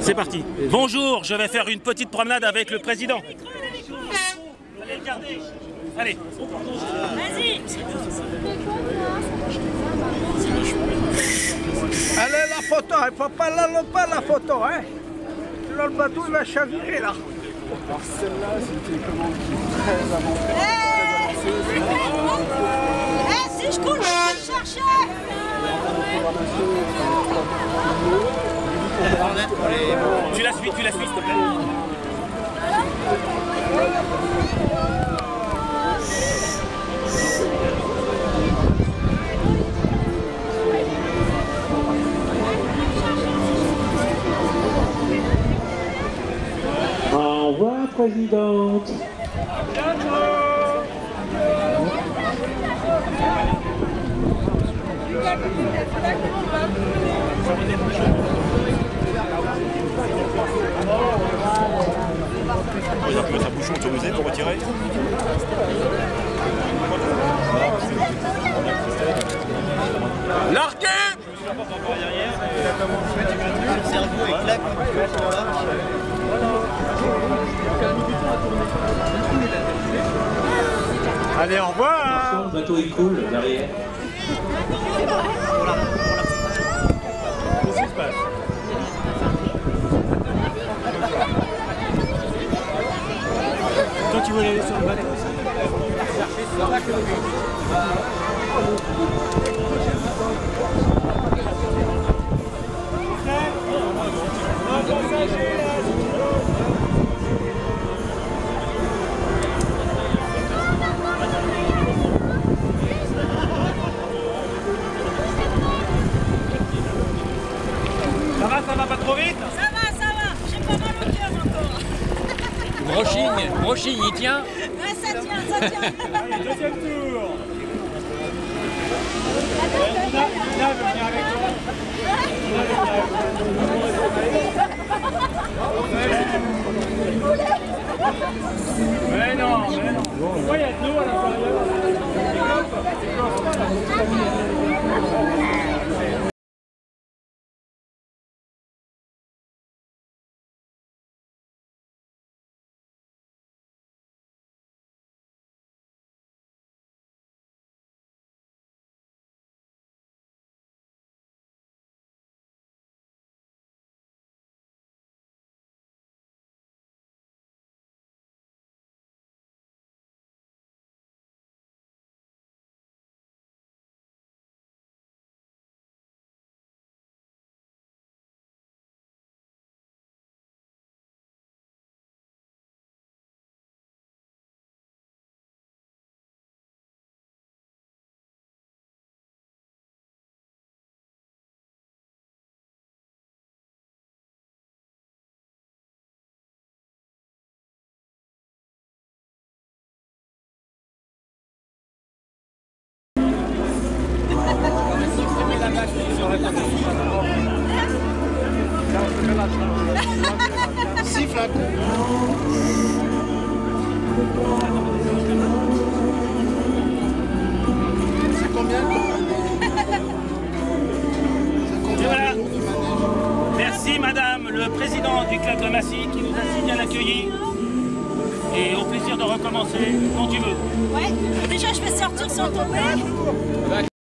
C'est parti. Bonjour, je vais faire une petite promenade avec le président. Allez, le garder. Allez. Vas-y Allez, la photo, il faut pas la pas la photo, hein le bateau il va chavirer là. Alors celle-là, c'était comment Très avancée. Eh, si je coule, je vais te chercher Tu la suis, tu la suis, s'il te plaît. Au revoir, présidente. Autorisé pour retirer. Larguez Allez, au revoir Le bateau il coule derrière. Tu voulais Broching, broching, il tient Ah, ça tient, ça tient Allez, deuxième tour Lina, Lina veut venir avec toi. Mais non, mais non. Pourquoi il y a de l'eau à l'intérieur? Merci Madame le président du club de Massy qui nous a si bien accueillis. Et au plaisir de recommencer quand tu veux. Ouais, déjà je vais sortir sans tomber